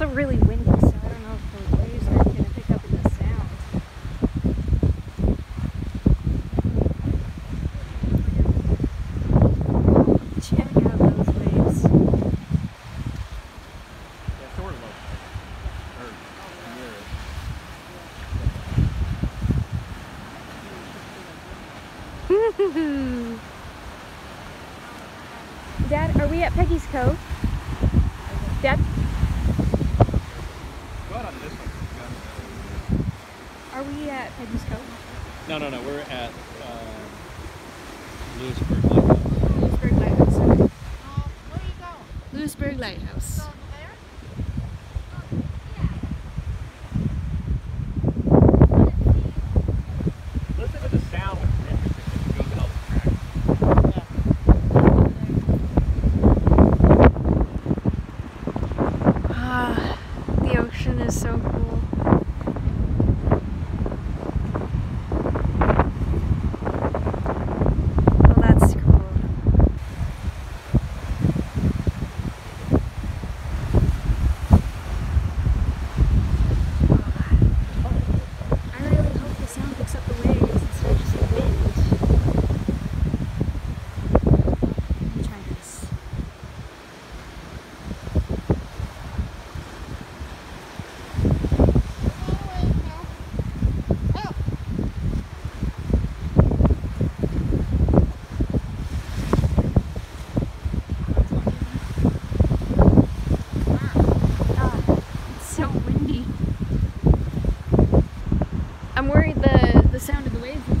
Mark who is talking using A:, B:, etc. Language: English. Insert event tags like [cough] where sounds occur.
A: also really windy, so I don't know if the waves are going to pick up in the sound. Check out those waves.
B: Yeah, sort of like, or near it. [laughs]
A: Dad, are we at Peggy's Cove? Dad, we at Peggy's Cove?
B: No, no, no. We're at um, Louisbourg Lighthouse.
A: Louisbourg Lighthouse. okay.
C: Oh, where are you going?
A: Louisbourg Lighthouse.
C: Going there?
B: The sound. It goes in all the tracks.
A: Ah, the ocean is so cool. I'm worried the, the sound of the waves